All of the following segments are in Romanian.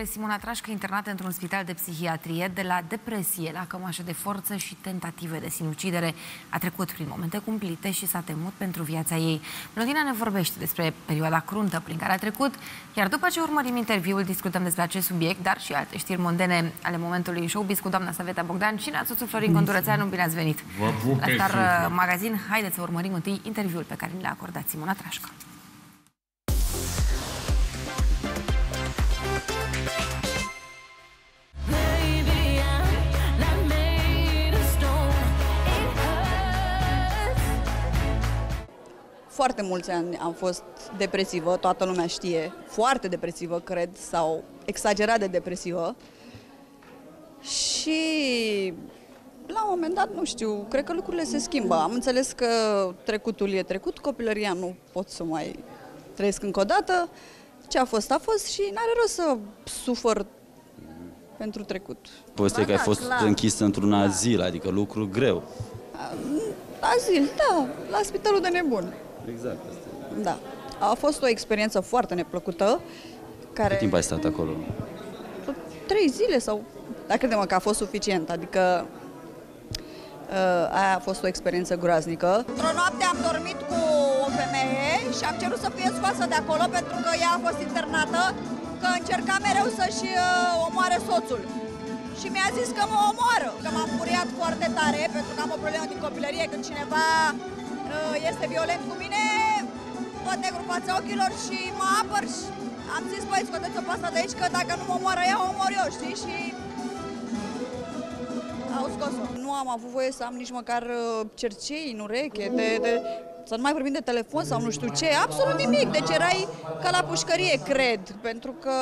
despre Simona Trașcă internată într-un spital de psihiatrie de la depresie la cămașă de forță și tentative de sinucidere. A trecut prin momente cumplite și s-a temut pentru viața ei. Melodina ne vorbește despre perioada cruntă prin care a trecut, iar după ce urmărim interviul, discutăm despre acest subiect, dar și alte știri mondene ale momentului showbiz cu doamna Saveta Bogdan și neațuțul Florin Condurățeanu. Bine ați venit! La Star Magazin, haideți să urmărim întâi interviul pe care ni l-a acordat Simona Trașcă. Foarte mulți ani am fost depresivă, toată lumea știe, foarte depresivă, cred, sau exagerat de depresivă. Și la un moment dat, nu știu, cred că lucrurile se schimbă. Am înțeles că trecutul e trecut, copilăria nu pot să mai trăiesc încă o dată. Ce a fost, a fost și n-are rost să sufăr pentru trecut. Povestea că ai da, fost clar. închisă într-un da. azil, adică lucru greu. Azil, da, la spitalul de nebun. Exact. Asta. Da. A fost o experiență foarte neplăcută. Care... Cât timp ai stat acolo? Trei zile sau... Dar credem că a fost suficient, adică uh, aia a fost o experiență groaznică. Într-o noapte am dormit cu o femeie și am cerut să fie scoasă de acolo pentru că ea a fost internată, că încerca mereu să-și uh, omoare soțul. Și mi-a zis că mă omoară, că m-am furiat foarte tare pentru că am o problemă din copilărie când cineva este violent cu mine, văd negru fața ochilor și mă apăr și am zis, băi, scoteți-o pe asta de aici, că dacă nu mă omoară ea, o omor eu, știi? Și au scos-o. Nu am avut voie să am nici măcar uh, cercei în ureche, de, de, să nu mai vorbim de telefon sau nu știu ce, absolut nimic. Deci erai ca la pușcărie, cred, pentru că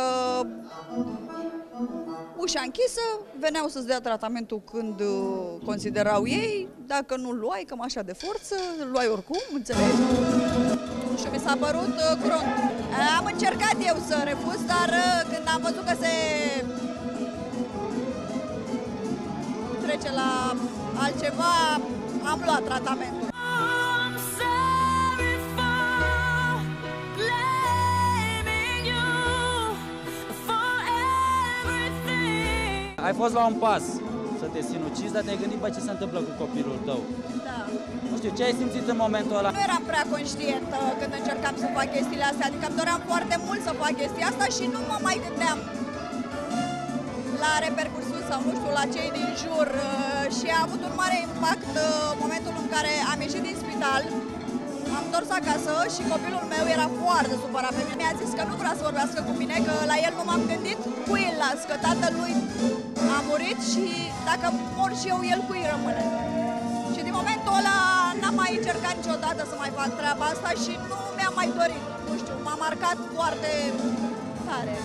ușa închisă, veneau să-ți dea tratamentul când uh, considerau ei, dacă nu luai, cam așa de forță, luai oricum, înțelegi? Și mi s-a părut uh, crunt. Am încercat eu să refuz, dar uh, când am văzut că se trece la altceva, am luat tratamentul. Ai fost la un pas să te sinucizi, dar te-ai gândit, pe ce se întâmplă cu copilul tău. Da. Nu știu, ce ai simțit în momentul ăla? Nu eram prea conștientă când încercam să fac chestiile astea, adică îmi doream foarte mult să fac chestia asta și nu mă mai gândeam la repercursiuni sau nu știu, la cei din jur uh, și a avut un mare impact uh, momentul în care am ieșit din spital am întors acasă și copilul meu era foarte supărat pe mine. Mi-a zis că nu vrea să vorbească cu mine, că la el nu m-am gândit. Cui îl las? Că tatălui a murit și dacă mor și eu, el cui rămâne. Și din momentul ăla n-am mai încercat niciodată să mai fac treaba asta și nu mi-am mai dorit. Nu știu, m-a marcat foarte tare.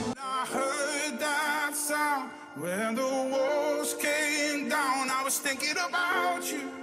When the walls came down, I was thinking about you.